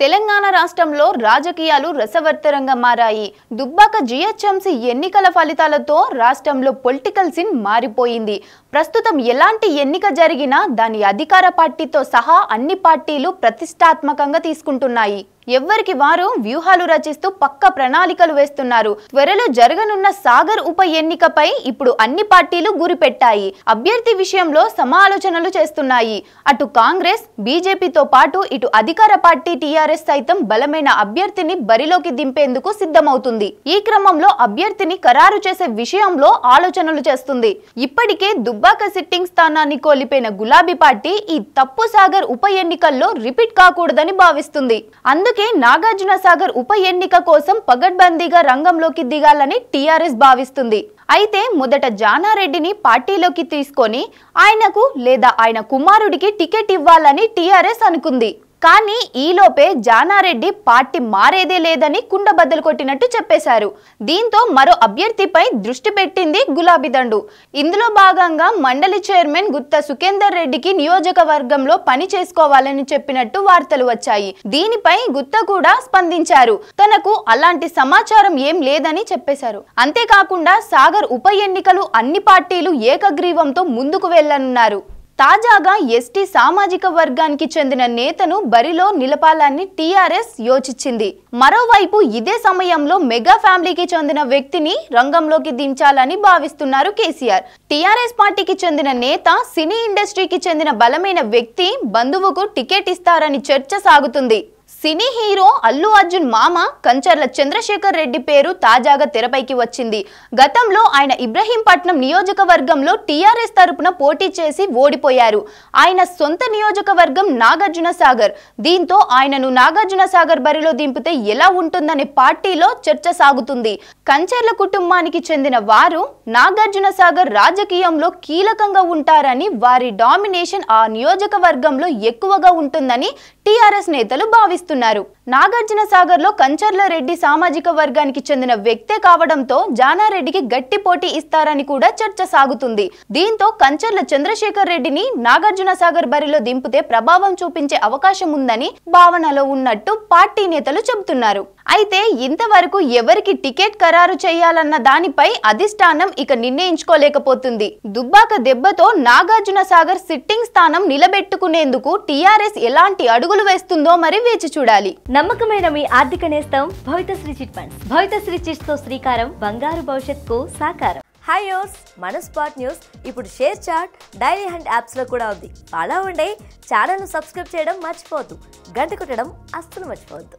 తెలంగాణ రాష్ట్రంలో రాజకీయాలు రసవర్తరంగా మారాయి. దుబ్బాక జిహెచ్ఎంసీ ఎన్నికల ఫలితాలతో రాష్ట్రంలో పొలిటికల్ సీన్ మారిపోయింది. ప్రస్తుతం ఎలాంటి ఎన్నిక జరిగినా దాని అధికార పార్టీతో సహా అన్ని పార్టీలు ప్రతిష్టాత్మకంగా తీసుకుంటున్నాయి. ఎవ్వరికి వారు వ్యూహాలు రచిస్తూ పక్క ప్రణాళికలు వేస్తున్నారు. త్వరలో జరగనున్న సాగర్ ఉప ఎన్నికపై ఇప్పుడు అన్ని పార్టీలు గురిపెట్టాయి. అభ్యర్థి విషయంలో సమాలోచనలు చేస్తున్నాయి. అటు కాంగ్రెస్ బీజేపీతో పాటు ఇటు అధికార పార్టీ టీఆర్ఎస్ సైతం బలమైన అభ్యర్థిని బరిలోకి దింపేందుకు సిద్ధమవుతుంది. ఈ క్రమంలో అభ్యర్థిని ఖరారు చేసే విషయంలో ఆలోచనలు చేస్తుంది. ఇప్పటికే దుబ్బాక సిట్టింగ్ స్థానాన్ని కోల్పోయిన గులాబీ పార్టీ ఈ తప్పు సాగర్ ఉప ఎన్నికల్లో రిపీట్ కాకూడదని భావిస్తుంది. అందుకే నాగార్జున సాగర్ ఉప ఎన్నిక కోసం పగడ్బందీగా రంగంలోకి దిగాలని టీఆర్ఎస్ భావిస్తుంది. అయితే మొదట జానారెడ్డిని పార్టీలోకి తీసుకొని ఆయనకు లేదా ఆయన కుమారుడికి టికెట్ ఇవ్వాలని టీఆర్ఎస్ అనుకుంది. కానీ ఈలోపే జానారెడ్డి పార్టీ మారేదే లేదని కుండబద్దలు కొట్టినట్టు చెప్పేశారు. దీంతో మరో అభ్యర్థిపై దృష్టి పెట్టింది గులాబీ దండు. ఇందులో భాగంగా మండలి చైర్మన్ గుత్త సుఖేందర్ రెడ్డికి నియోజకవర్గంలో పని చేసుకోవాలని చెప్పినట్టు వార్తలు వచ్చాయి. దీనిపై గుత్త కూడా స్పందించారు. తనకు అలాంటి సమాచారం ఏం లేదని చెప్పేశారు. అంతేకాకుండా సాగర్ ఉప ఎన్నికలు అన్ని పార్టీలు ఏకగ్రీవంతో ముందుకు వెళ్ళనున్నారు తాజాగా ఎస్టీ సామాజిక వర్గానికి చెందిన నేతను బరిలో నిలపాలని టీఆర్ఎస్ యోచించింది మరోవైపు ఇదే సమయంలో మెగా ఫ్యామిలీకి చెందిన వ్యక్తిని రంగంలోకి దించాలని భావిస్తున్నారు కేసీఆర్. టీఆర్ఎస్ పార్టీకి చెందిన నేత సినీ ఇండస్ట్రీకి చెందిన బలమైన వ్యక్తి బంధువుకు టికెట్ ఇస్తారని చర్చ సాగుతుంది. సినీ హీరో అల్లు అర్జున్ మామ కంచర్ల చంద్రశేఖర్ రెడ్డి పేరు తాజాగా తెరపైకి వచ్చింది. గతంలో ఆయన ఇబ్రహీంపట్నం నియోజకవర్గంలో టీఆర్ఎస్ తరపున పోటీ చేసి ఓడిపోయారు. ఆయన సొంత నియోజకవర్గం నాగార్జున సాగర్. దీంతో ఆయనను నాగార్జున సాగర్ బరిలో దింపితే ఎలా ఉంటుందనే పార్టీలో చర్చ సాగుతుంది. కంచర్ల కుటుంబానికి చెందిన వారు నాగార్జున సాగర్ రాజకీయంలో కీలకంగా ఉంటారని వారి డామినేషన్ ఆ నియోజకవర్గంలో ఎక్కువగా ఉంటుందని టీఆర్ఎస్ నేతలు భావిస్తున్నారు. నాగార్జున సాగర్లో కంచర్ల రెడ్డి సామాజిక వర్గానికి చెందిన వ్యక్తే కావడంతో జానారెడ్డికి గట్టి పోటీ ఇస్తారని కూడా చర్చ సాగుతుంది. దీంతో కంచర్ల చంద్రశేఖర్ రెడ్డిని నాగార్జున సాగర్ బరిలో దింపితే ప్రభావం చూపించే అవకాశం ఉందని భావనలో ఉన్నట్టు పార్టీ నేతలు చెబుతున్నారు. అయితే ఇంతవరకు ఎవరికి టికెట్ ఖరారు చేయాలన్న దానిపై అధిష్టానం ఇక నిర్ణయించుకోలేకపోతుంది. దుబ్బాక దెబ్బతో నాగార్జున సాగర్ సిట్టింగ్ స్థానం నిలబెట్టుకునేందుకు టీఆర్ఎస్ ఎలాంటి అడుగులు వేస్తుందో మరి వేచి చూడాలి. నమ్మకమైన మీ ఆర్థిక నేస్తం భవితశ్రీ చిట్ ఫండ్స్. భవితశ్రీ చిట్స్తో శ్రీకారం బంగారు భవిష్యత్తుకు సాకారం. హాయ్ యోర్స్ మన స్పాట్ న్యూస్. ఇప్పుడు షేర్ చాట్ డైరీ హండ్ యాప్స్లో కూడా ఉంది. అలా ఉండే ఛానల్ను సబ్స్క్రైబ్ చేయడం మర్చిపోవద్దు. గంట కొట్టడం అస్సలు మర్చిపోవద్దు.